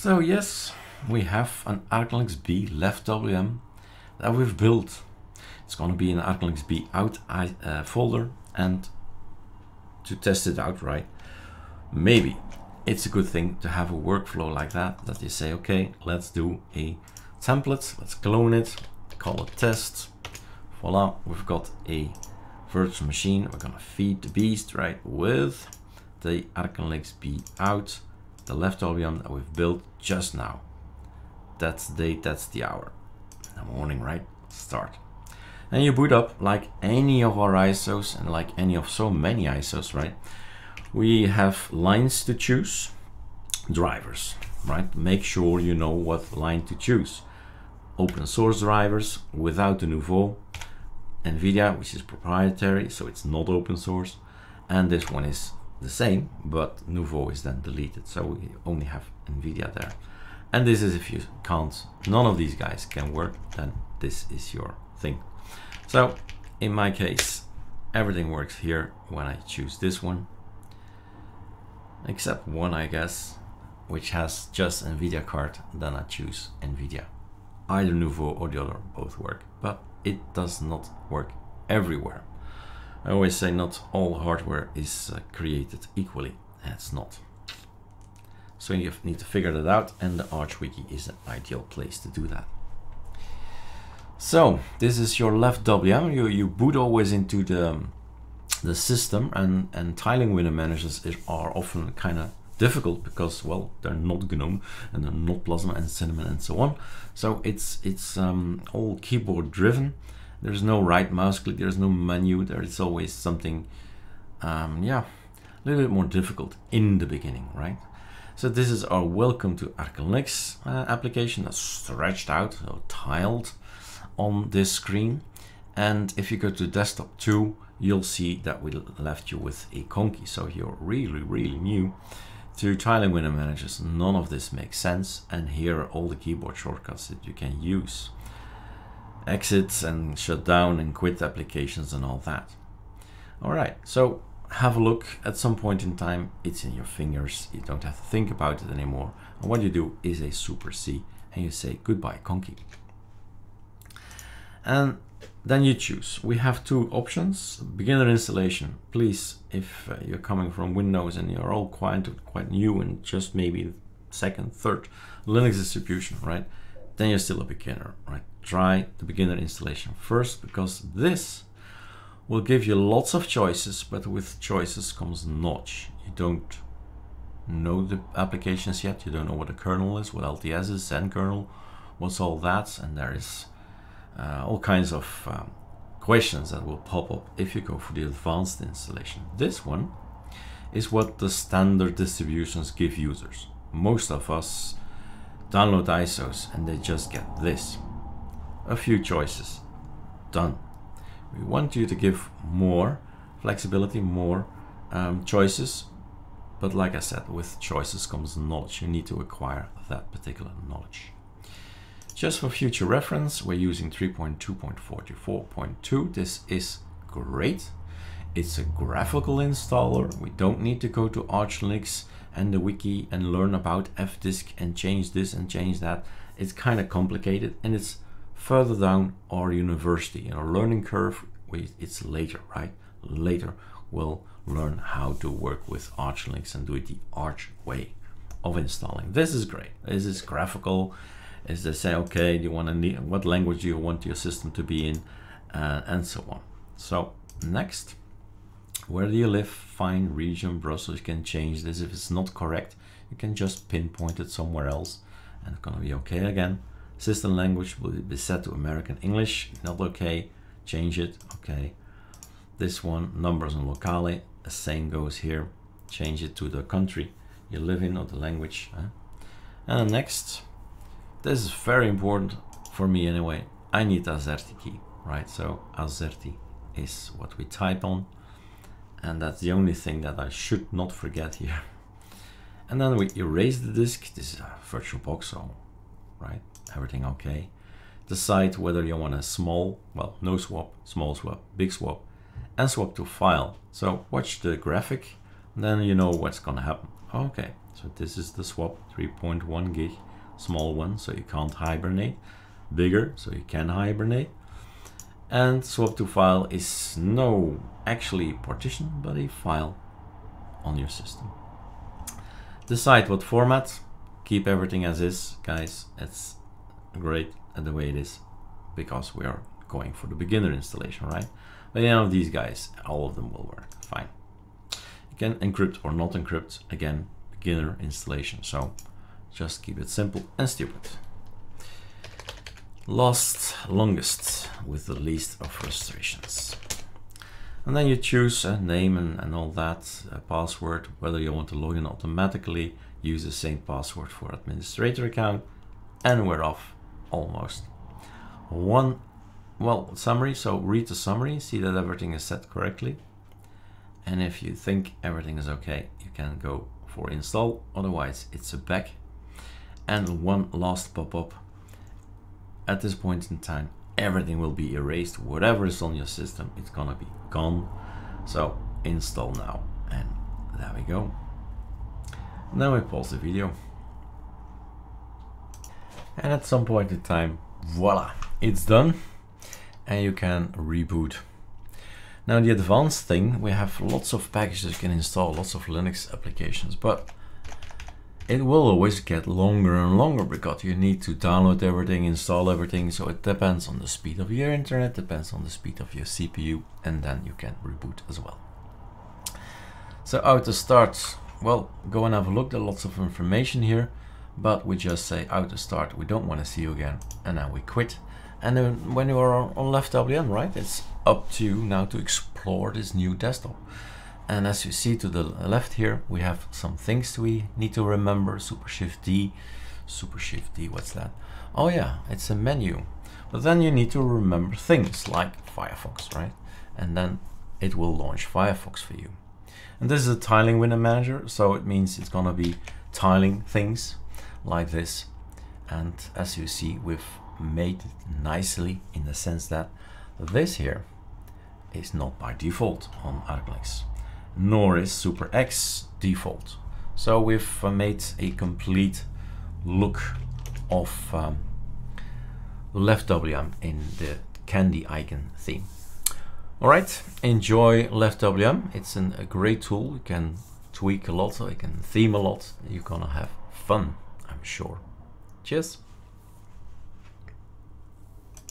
So yes, we have an ArcoLinuxB left WM that we've built. It's going to be an ArcoLinuxB out uh, folder and to test it out, right? Maybe it's a good thing to have a workflow like that, that you say, okay, let's do a template, let's clone it, call it test. Voila, we've got a virtual machine. We're gonna feed the beast, right, with the ArcoLinuxB out, the LeftWM that we've built just now. That's the date, that's the hour. The morning, right? Start. And you boot up like any of our ISOs and like any of so many ISOs, right? We have lines to choose, drivers, right? Make sure you know what line to choose. Open source drivers without the Nouveau, NVIDIA, which is proprietary, so it's not open source. And this one is the same, but Nouveau is then deleted. So we only have NVIDIA there. And this is if you can't, none of these guys can work, then this is your thing. So in my case, everything works here when I choose this one, except one, I guess, which has just NVIDIA card, then I choose NVIDIA. Either Nouveau or the other both work, but it does not work everywhere. I always say not all hardware is uh, created equally. It's not. So you need to figure that out and the ArchWiki is an ideal place to do that. So this is your LeftWM. You, you boot always into the, um, the system and, and tiling window managers are often kind of difficult because well they're not GNOME and they're not Plasma and Cinnamon and so on. So it's it's um, all keyboard driven. There's no right mouse click. There's no menu. There is always something, um, yeah, a little bit more difficult in the beginning, right? So this is our welcome to ArcoLinux uh, application that's stretched out or tiled on this screen. And if you go to desktop 2, you'll see that we left you with a conky. So you're really, really new to tiling window managers, none of this makes sense. And here are all the keyboard shortcuts that you can use. Exit and shut down and quit applications and all that. All right, so have a look at some point in time. It's in your fingers. You don't have to think about it anymore. And what you do is a super C and you say goodbye conky. And then you choose. We have two options. Beginner installation. Please, if uh, you're coming from Windows and you're all quite, quite new and just maybe second, third Linux distribution, right? Then you're still a beginner, right? Try the beginner installation first because this will give you lots of choices, but with choices comes notch. You don't know the applications yet. You don't know what a kernel is, what LTS is, and kernel, what's all that, and there is uh, all kinds of um, questions that will pop up if you go for the advanced installation. This one is what the standard distributions give users. Most of us download ISOs and they just get this. A few choices. Done. We want you to give more flexibility, more um, choices, but like I said, with choices comes knowledge. You need to acquire that particular knowledge. Just for future reference, we're using 3.2.44.2. This is great. It's a graphical installer. We don't need to go to Arch Linux and the wiki and learn about fdisk and change this and change that. It's kind of complicated and it's further down our university and our learning curve. It's later, right? Later we'll learn how to work with ArchLinux and do it the Arch way of installing. This is great. This is graphical is they say, okay, do you want to need, what language do you want your system to be in, uh, and so on. So next, where do you live? Find region, Brussels. You can change this if it's not correct. You can just pinpoint it somewhere else, and it's gonna be okay again. System language will be set to American English. Not okay. Change it. Okay. This one, numbers and locale. The same goes here. Change it to the country you live in or the language. Huh? And next, this is very important for me anyway. I need Azerty key, right? So Azerty is what we type on. And that's the only thing that I should not forget here. And then we erase the disk. This is a virtual box, so right, everything okay. Decide whether you want a small, well, no swap, small swap, big swap, and swap to file. So watch the graphic, then you know what's gonna happen. Okay, so this is the swap 3.1 gig, small one, so you can't hibernate. Bigger, so you can hibernate. And swap to file is no actually partition, but a file on your system. Decide what format, keep everything as is, guys. It's great the way it is because we are going for the beginner installation, right? But any of these guys, all of them will work fine. You can encrypt or not encrypt, again, beginner installation. So just keep it simple and stupid. Last, longest with the least of frustrations. And then you choose a name and, and all that, a password, whether you want to log in automatically, use the same password for administrator account, and we're off almost. One, well, summary, so read the summary, see that everything is set correctly. And if you think everything is okay, you can go for install, otherwise it's a back. And one last pop-up. At this point in time, everything will be erased. Whatever is on your system, it's gonna be gone. So install now, and there we go. Now we pause the video. And at some point in time, voila, it's done. And you can reboot. Now the advanced thing, we have lots of packages you can install, lots of Linux applications, but it will always get longer and longer because you need to download everything, install everything. So it depends on the speed of your internet, depends on the speed of your CPU, and then you can reboot as well. So how to start? Well, go and have a look. There's lots of information here, but we just say out to start. We don't want to see you again, and then we quit. And then when you are on LeftWM, right, it's up to you now to explore this new desktop. And as you see to the left here, we have some things we need to remember. Super Shift D, Super Shift D, what's that? Oh yeah, it's a menu. But then you need to remember things like Firefox, right? And then it will launch Firefox for you. And this is a tiling window manager, so it means it's gonna be tiling things like this. And as you see, we've made it nicely in the sense that this here is not by default on ArcoLinux nor is Super X default. So we've uh, made a complete look of um, LeftWM in the candy icon theme. All right, enjoy LeftWM. It's an, a great tool. You can tweak a lot, you can theme a lot. You're gonna have fun, I'm sure. Cheers.